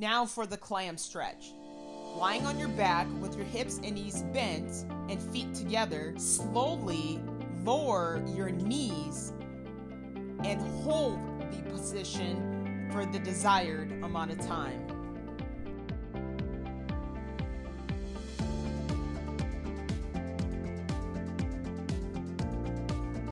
Now for the clam stretch. Lying on your back with your hips and knees bent and feet together, slowly lower your knees and hold the position for the desired amount of time.